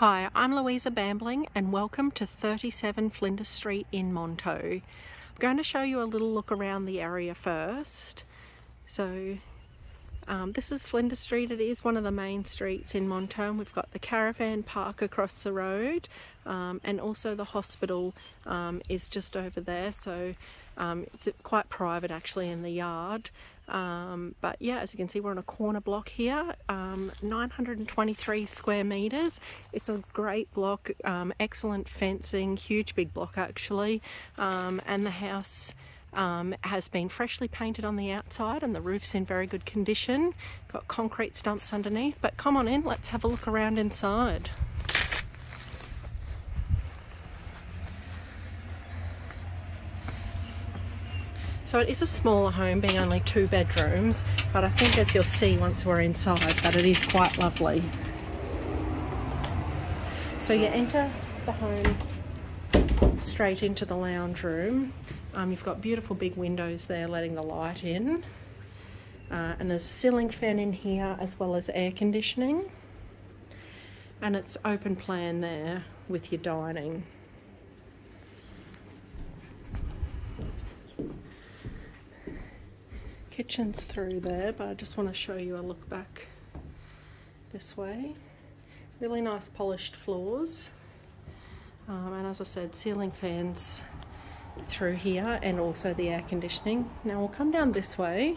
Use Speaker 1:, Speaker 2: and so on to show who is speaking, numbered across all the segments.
Speaker 1: Hi, I'm Louisa Bambling and welcome to 37 Flinders Street in Monto. I'm going to show you a little look around the area first. So um, this is Flinders Street. It is one of the main streets in Monto. We've got the caravan park across the road um, and also the hospital um, is just over there. So um, it's quite private actually in the yard. Um, but yeah, as you can see, we're on a corner block here, um, 923 square meters. It's a great block, um, excellent fencing, huge big block actually, um, and the house. Um, has been freshly painted on the outside and the roof's in very good condition. Got concrete stumps underneath, but come on in, let's have a look around inside. So it is a smaller home, being only two bedrooms, but I think as you'll see once we're inside, that it is quite lovely. So you enter the home straight into the lounge room. Um, you've got beautiful big windows there letting the light in. Uh, and there's a ceiling fan in here as well as air conditioning. And it's open plan there with your dining. Kitchen's through there, but I just want to show you a look back this way. Really nice polished floors. Um, and as I said, ceiling fans through here and also the air conditioning. Now we'll come down this way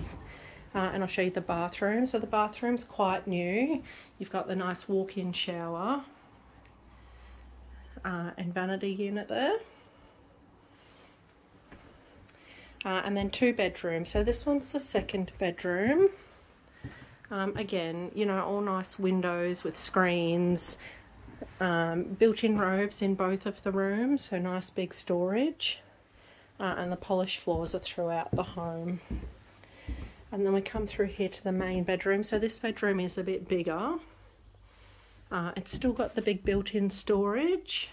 Speaker 1: uh, and I'll show you the bathroom. So the bathroom's quite new. You've got the nice walk-in shower uh, and vanity unit there uh, and then two bedrooms. So this one's the second bedroom. Um, again, you know, all nice windows with screens, um, built-in robes in both of the rooms, so nice big storage. Uh, and the polished floors are throughout the home. And then we come through here to the main bedroom. So this bedroom is a bit bigger. Uh, it's still got the big built-in storage.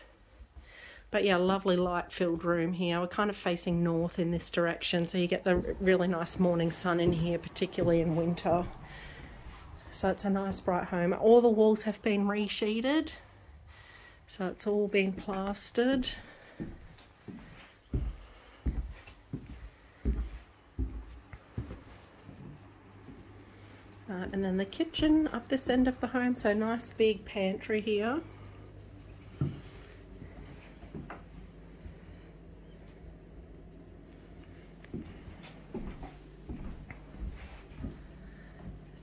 Speaker 1: But yeah, lovely light filled room here. We're kind of facing north in this direction, so you get the really nice morning sun in here, particularly in winter. So it's a nice bright home. All the walls have been resheeted, so it's all been plastered. Uh, and then the kitchen up this end of the home, so nice big pantry here.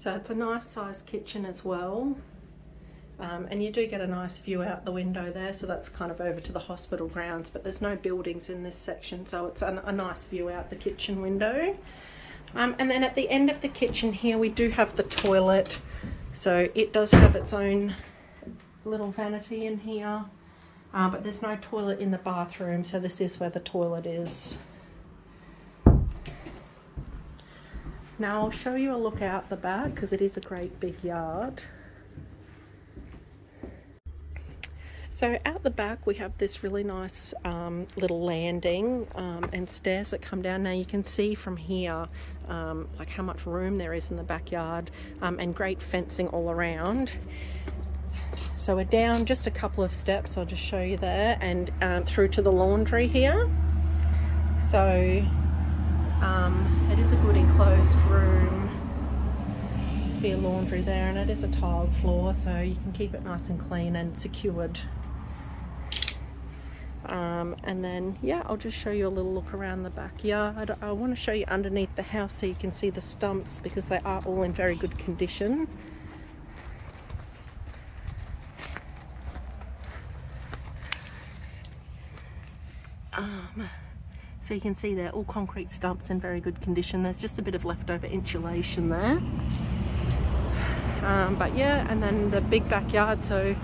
Speaker 1: So it's a nice sized kitchen as well. Um, and you do get a nice view out the window there, so that's kind of over to the hospital grounds, but there's no buildings in this section, so it's a, a nice view out the kitchen window. Um, and then at the end of the kitchen here, we do have the toilet. So it does have its own little vanity in here, uh, but there's no toilet in the bathroom, so this is where the toilet is. Now I'll show you a look out the back because it is a great big yard. So out the back we have this really nice um, little landing um, and stairs that come down. Now you can see from here um, like how much room there is in the backyard um, and great fencing all around. So we're down just a couple of steps, I'll just show you there, and um, through to the laundry here. So um, it is a good enclosed room for your laundry there and it is a tiled floor so you can keep it nice and clean and secured. Um, and then yeah I'll just show you a little look around the backyard. I want to show you underneath the house so you can see the stumps because they are all in very good condition. Um, so you can see they're all concrete stumps in very good condition. There's just a bit of leftover insulation there. Um, but yeah, and then the big backyard, so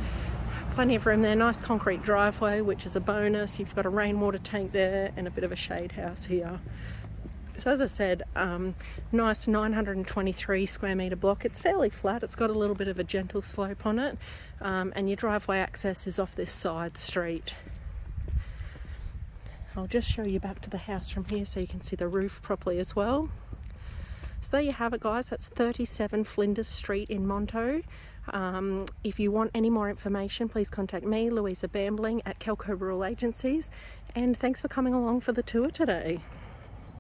Speaker 1: plenty of room there. Nice concrete driveway, which is a bonus. You've got a rainwater tank there and a bit of a shade house here. So as I said, um, nice 923 square metre block. It's fairly flat. It's got a little bit of a gentle slope on it. Um, and your driveway access is off this side street. I'll just show you back to the house from here so you can see the roof properly as well. So there you have it guys, that's 37 Flinders Street in Monto. Um, if you want any more information, please contact me, Louisa Bambling at KellCo Rural Agencies. And thanks for coming along for the tour today.